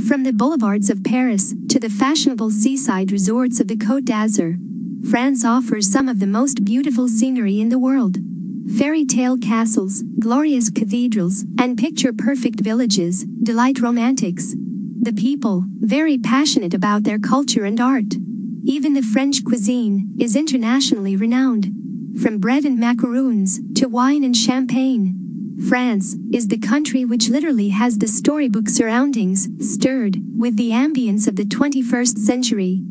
From the boulevards of Paris to the fashionable seaside resorts of the Côte d'Azur, France offers some of the most beautiful scenery in the world. Fairy tale castles, glorious cathedrals, and picture-perfect villages delight romantics. The people, very passionate about their culture and art. Even the French cuisine is internationally renowned. From bread and macaroons to wine and champagne. France is the country which literally has the storybook surroundings stirred with the ambience of the 21st century.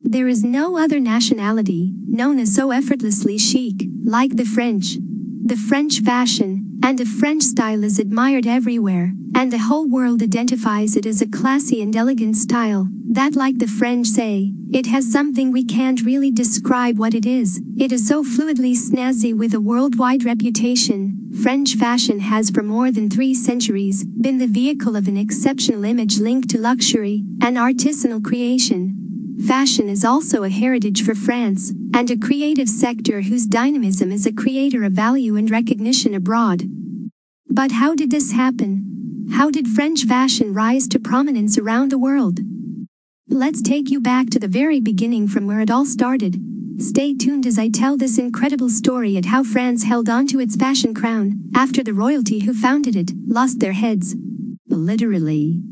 There is no other nationality known as so effortlessly chic like the French. The French fashion and the French style is admired everywhere, and the whole world identifies it as a classy and elegant style that like the French say, it has something we can't really describe what it is. It is so fluidly snazzy with a worldwide reputation. French fashion has for more than three centuries been the vehicle of an exceptional image linked to luxury and artisanal creation. Fashion is also a heritage for France, and a creative sector whose dynamism is a creator of value and recognition abroad. But how did this happen? How did French fashion rise to prominence around the world? Let's take you back to the very beginning from where it all started. Stay tuned as I tell this incredible story at how France held on to its fashion crown after the royalty who founded it lost their heads. Literally.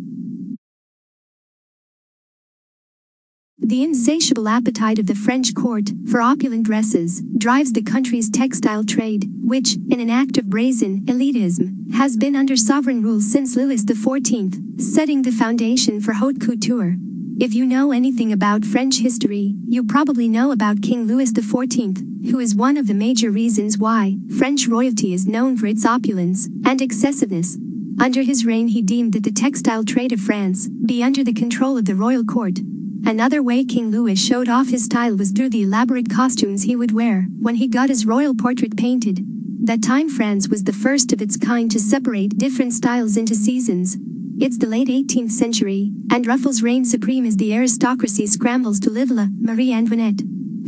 The insatiable appetite of the French court for opulent dresses drives the country's textile trade, which, in an act of brazen elitism, has been under sovereign rule since Louis XIV, setting the foundation for haute couture. If you know anything about French history, you probably know about King Louis XIV, who is one of the major reasons why French royalty is known for its opulence and excessiveness. Under his reign he deemed that the textile trade of France be under the control of the royal court. Another way King Louis showed off his style was through the elaborate costumes he would wear when he got his royal portrait painted. That time France was the first of its kind to separate different styles into seasons. It's the late 18th century, and ruffles reign supreme as the aristocracy scrambles to live la Marie Antoinette.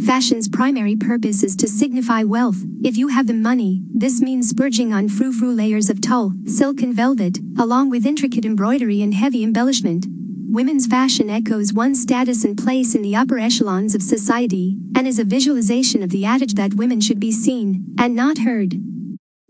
Fashion's primary purpose is to signify wealth. If you have the money, this means spurging on frou-frou layers of tulle, silk and velvet, along with intricate embroidery and heavy embellishment. Women's fashion echoes one's status and place in the upper echelons of society, and is a visualization of the adage that women should be seen, and not heard.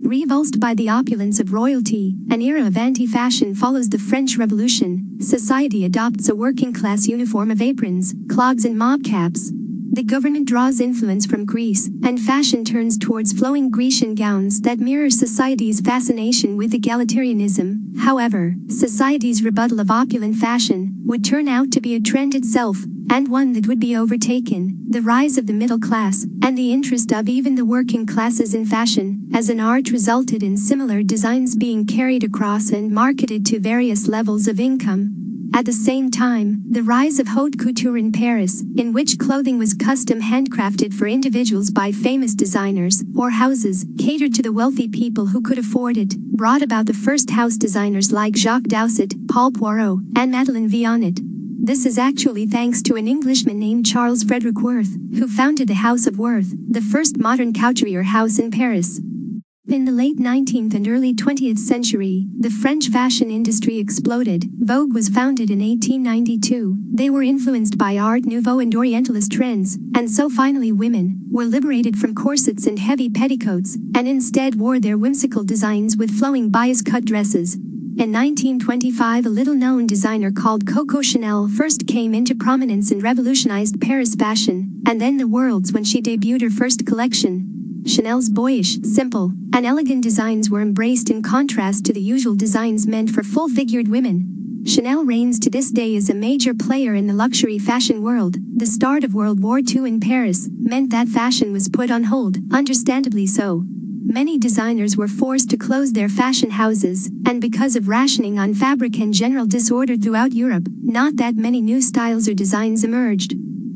Revulsed by the opulence of royalty, an era of anti-fashion follows the French Revolution. Society adopts a working-class uniform of aprons, clogs and mob caps. The government draws influence from Greece, and fashion turns towards flowing Grecian gowns that mirror society's fascination with egalitarianism. However, society's rebuttal of opulent fashion would turn out to be a trend itself, and one that would be overtaken, the rise of the middle class, and the interest of even the working classes in fashion, as an art resulted in similar designs being carried across and marketed to various levels of income. At the same time, the rise of haute couture in Paris, in which clothing was custom handcrafted for individuals by famous designers or houses catered to the wealthy people who could afford it, brought about the first house designers like Jacques Doucet, Paul Poiret, and Madeleine Vionnet. This is actually thanks to an Englishman named Charles Frederick Worth, who founded the House of Worth, the first modern couturier house in Paris. In the late 19th and early 20th century, the French fashion industry exploded. Vogue was founded in 1892. They were influenced by Art Nouveau and Orientalist trends, and so finally women were liberated from corsets and heavy petticoats, and instead wore their whimsical designs with flowing bias-cut dresses. In 1925 a little-known designer called Coco Chanel first came into prominence and revolutionized Paris fashion, and then the world's when she debuted her first collection. Chanel's boyish, simple, and elegant designs were embraced in contrast to the usual designs meant for full-figured women. Chanel reigns to this day as a major player in the luxury fashion world. The start of World War II in Paris meant that fashion was put on hold, understandably so. Many designers were forced to close their fashion houses, and because of rationing on fabric and general disorder throughout Europe, not that many new styles or designs emerged.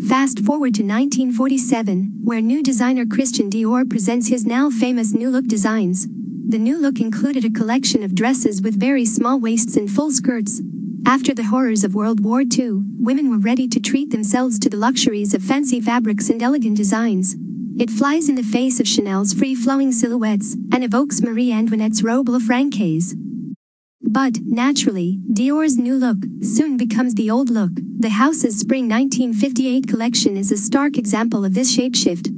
Fast forward to 1947, where new designer Christian Dior presents his now famous New Look designs. The new look included a collection of dresses with very small waists and full skirts. After the horrors of World War II, women were ready to treat themselves to the luxuries of fancy fabrics and elegant designs. It flies in the face of Chanel's free-flowing silhouettes and evokes Marie Antoinette's robe la francaise. But, naturally, Dior's new look soon becomes the old look. The house's spring 1958 collection is a stark example of this shapeshift.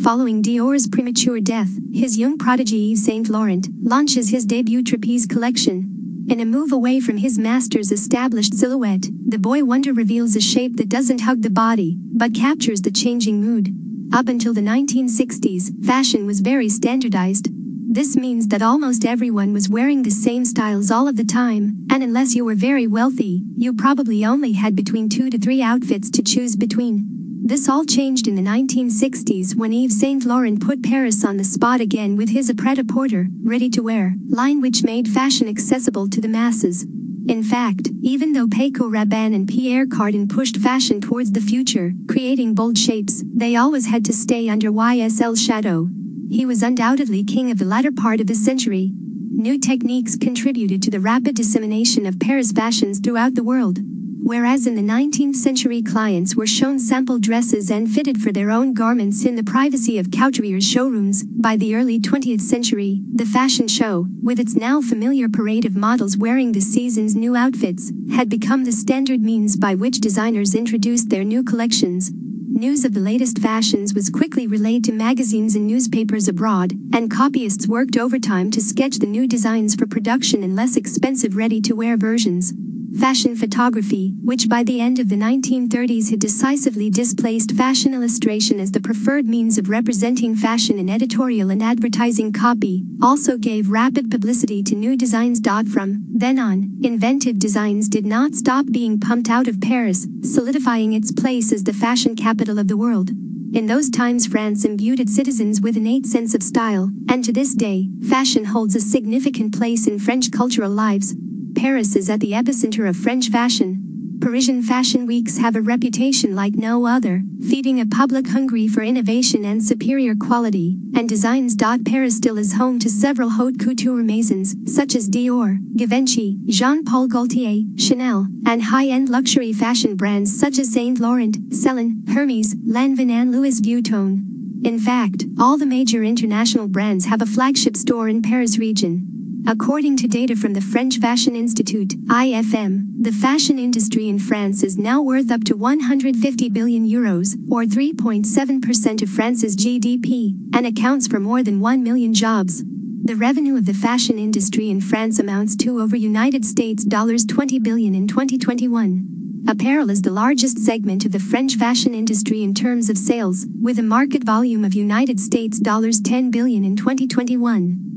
Following Dior's premature death, his young prodigy Yves Saint Laurent launches his debut trapeze collection. In a move away from his master's established silhouette, the boy wonder reveals a shape that doesn't hug the body, but captures the changing mood. Up until the 1960s, fashion was very standardized. This means that almost everyone was wearing the same styles all of the time, and unless you were very wealthy, you probably only had between two to three outfits to choose between. This all changed in the 1960s when Yves Saint Laurent put Paris on the spot again with his pret-a-porter, ready-to-wear, line which made fashion accessible to the masses. In fact, even though Paco Rabanne and Pierre Cardin pushed fashion towards the future, creating bold shapes, they always had to stay under YSL's shadow. He was undoubtedly king of the latter part of the century. New techniques contributed to the rapid dissemination of Paris fashions throughout the world. Whereas in the 19th century clients were shown sample dresses and fitted for their own garments in the privacy of couturier's showrooms, by the early 20th century, the fashion show, with its now familiar parade of models wearing the season's new outfits, had become the standard means by which designers introduced their new collections. News of the latest fashions was quickly relayed to magazines and newspapers abroad, and copyists worked overtime to sketch the new designs for production in less expensive ready-to-wear versions. Fashion photography, which by the end of the 1930s had decisively displaced fashion illustration as the preferred means of representing fashion in editorial and advertising copy, also gave rapid publicity to new designs. From then on, inventive designs did not stop being pumped out of Paris, solidifying its place as the fashion capital of the world. In those times France imbued its citizens with an innate sense of style, and to this day, fashion holds a significant place in French cultural lives, Paris is at the epicenter of French fashion. Parisian fashion weeks have a reputation like no other, feeding a public hungry for innovation and superior quality, and Designs. Paris still is home to several haute couture maisons, such as Dior, Givenchy, Jean-Paul Gaultier, Chanel, and high-end luxury fashion brands such as Saint Laurent, Celine, Hermes, Lanvin and Louis Vuitton. In fact, all the major international brands have a flagship store in Paris region. According to data from the French Fashion Institute, IFM, the fashion industry in France is now worth up to 150 billion euros, or 3.7% of France's GDP, and accounts for more than 1 million jobs. The revenue of the fashion industry in France amounts to over United States dollars 20 billion in 2021. Apparel is the largest segment of the French fashion industry in terms of sales, with a market volume of United States dollars 10 billion in 2021.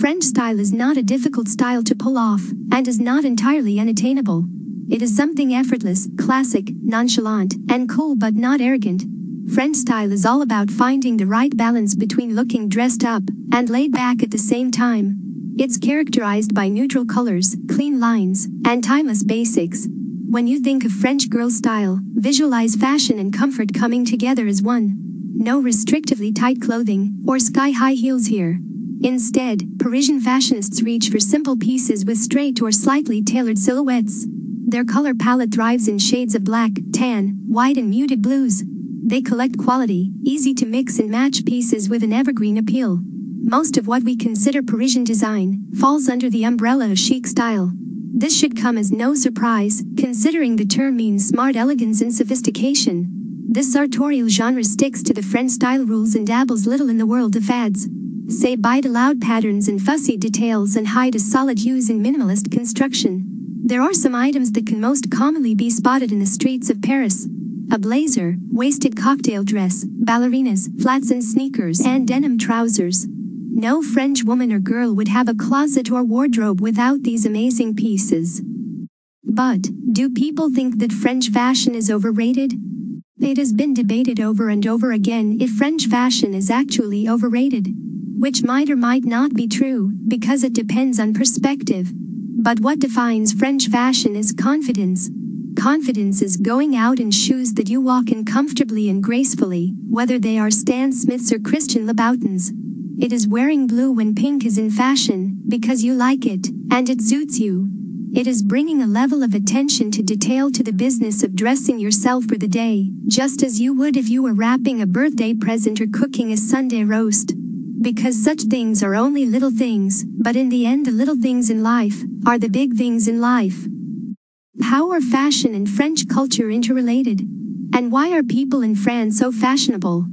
French style is not a difficult style to pull off, and is not entirely unattainable. It is something effortless, classic, nonchalant, and cool but not arrogant. French style is all about finding the right balance between looking dressed up and laid back at the same time. It's characterized by neutral colors, clean lines, and timeless basics. When you think of French girl style, visualize fashion and comfort coming together as one. No restrictively tight clothing or sky-high heels here. Instead, Parisian fashionists reach for simple pieces with straight or slightly tailored silhouettes. Their color palette thrives in shades of black, tan, white and muted blues. They collect quality, easy to mix and match pieces with an evergreen appeal. Most of what we consider Parisian design falls under the umbrella of chic style. This should come as no surprise, considering the term means smart elegance and sophistication. This sartorial genre sticks to the French style rules and dabbles little in the world of fads. Say bye to loud patterns and fussy details and hide to solid hues in minimalist construction. There are some items that can most commonly be spotted in the streets of Paris. A blazer, waisted cocktail dress, ballerinas, flats and sneakers, and denim trousers. No French woman or girl would have a closet or wardrobe without these amazing pieces. But, do people think that French fashion is overrated? It has been debated over and over again if French fashion is actually overrated which might or might not be true, because it depends on perspective. But what defines French fashion is confidence. Confidence is going out in shoes that you walk in comfortably and gracefully, whether they are Stan Smiths or Christian Louboutins. It is wearing blue when pink is in fashion, because you like it, and it suits you. It is bringing a level of attention to detail to the business of dressing yourself for the day, just as you would if you were wrapping a birthday present or cooking a Sunday roast. Because such things are only little things, but in the end the little things in life are the big things in life. How are fashion and French culture interrelated? And why are people in France so fashionable?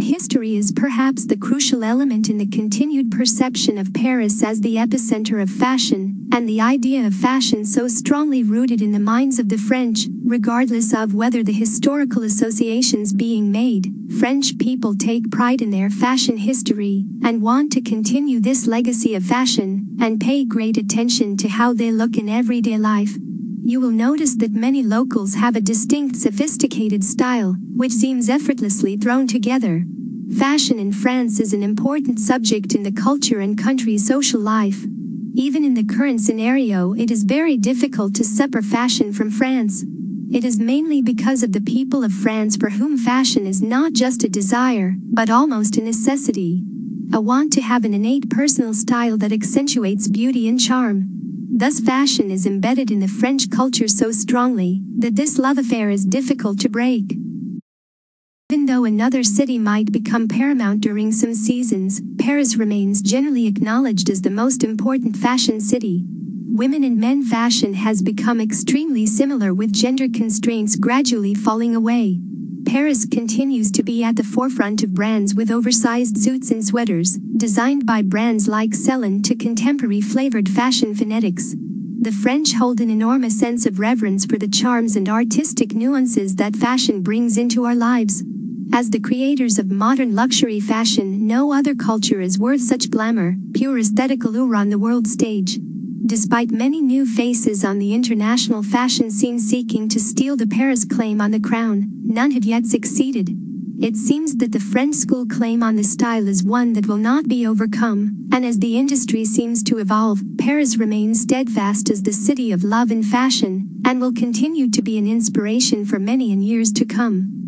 History is perhaps the crucial element in the continued perception of Paris as the epicenter of fashion, and the idea of fashion so strongly rooted in the minds of the French, regardless of whether the historical associations being made. French people take pride in their fashion history, and want to continue this legacy of fashion, and pay great attention to how they look in everyday life. You will notice that many locals have a distinct sophisticated style, which seems effortlessly thrown together. Fashion in France is an important subject in the culture and country's social life. Even in the current scenario, it is very difficult to separate fashion from France. It is mainly because of the people of France for whom fashion is not just a desire, but almost a necessity. A want to have an innate personal style that accentuates beauty and charm. Thus fashion is embedded in the French culture so strongly that this love affair is difficult to break. Even though another city might become paramount during some seasons, Paris remains generally acknowledged as the most important fashion city. Women and men fashion has become extremely similar with gender constraints gradually falling away. Paris continues to be at the forefront of brands with oversized suits and sweaters, designed by brands like Celine to contemporary flavored fashion phonetics. The French hold an enormous sense of reverence for the charms and artistic nuances that fashion brings into our lives. As the creators of modern luxury fashion, no other culture is worth such glamour, pure aesthetic allure on the world stage. Despite many new faces on the international fashion scene seeking to steal the Paris claim on the crown, none have yet succeeded. It seems that the French school claim on the style is one that will not be overcome, and as the industry seems to evolve, Paris remains steadfast as the city of love and fashion, and will continue to be an inspiration for many in years to come.